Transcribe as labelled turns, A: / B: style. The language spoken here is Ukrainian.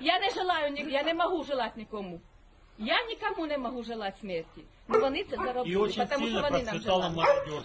A: Я, я не желаю, ні- я не можу желати нікому. Я нікому не можу желати смерті. Ну вони це
B: И
A: заробили,
B: очень
A: тому що
B: сильно
A: вони нам
B: процветала
A: желали.
B: было.